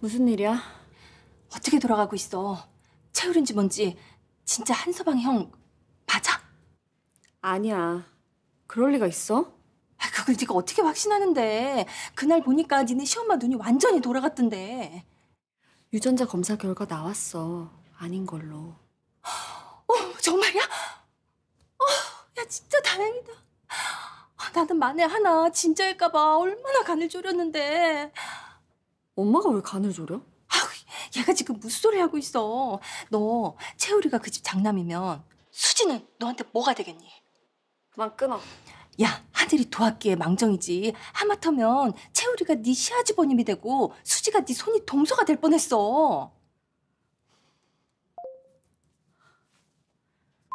무슨 일이야? 어떻게 돌아가고 있어? 채울인지 뭔지 진짜 한서방 형 맞아? 아니야. 그럴 리가 있어? 아, 그걸 네가 어떻게 확신하는데? 그날 보니까 니네 시엄마 눈이 완전히 돌아갔던데. 유전자 검사 결과 나왔어. 아닌 걸로. 어, 정말이야? 어, 야 진짜 다행이다. 아, 나는 만에 하나 진짜일까 봐 얼마나 간을 졸였는데. 엄마가 왜 간을 졸여? 아우, 얘가 지금 무슨 소리 하고 있어. 너 채울이가 그 집 장남이면 수지는 너한테 뭐가 되겠니? 그만 끊어. 야, 하늘이 도왔기에 망정이지. 하마터면 채울이가 네 시아주버님이 되고 수지가 네 손이 동서가 될 뻔했어.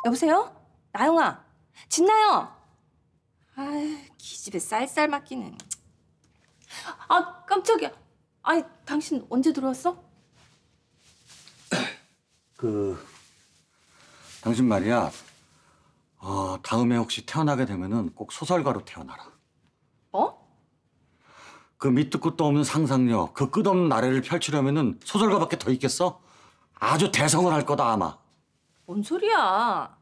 여보세요? 나영아, 진나요? 아유, 기집애 쌀쌀 맡기는. 아, 깜짝이야. 아니, 당신 언제 들어왔어? 그 당신 말이야. 어, 다음에 혹시 태어나게 되면은 꼭 소설가로 태어나라. 어? 그 밑도 끝도 없는 상상력, 그 끝없는 나래를 펼치려면은 소설가밖에 더 있겠어? 아주 대성을 할 거다 아마. 뭔 소리야?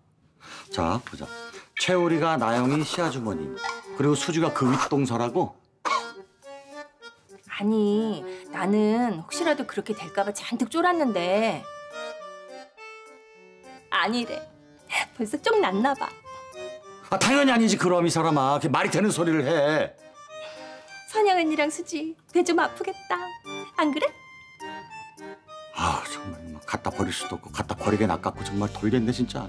자 보자. 채우리가 나영이 시아주머니, 그리고 수지가 그 윗동서라고. 아니, 나는 혹시라도 그렇게 될까봐 잔뜩 쫄았는데. 아니래. 벌써 좀 났나 봐. 아 당연히 아니지 그럼 이 사람아. 그게 말이 되는 소리를 해. 선영 언니랑 수지 배 좀 아프겠다. 안 그래? 아 정말 막 갖다 버릴 수도 없고 갖다 버리긴 아깝고 정말 돌겠네 진짜.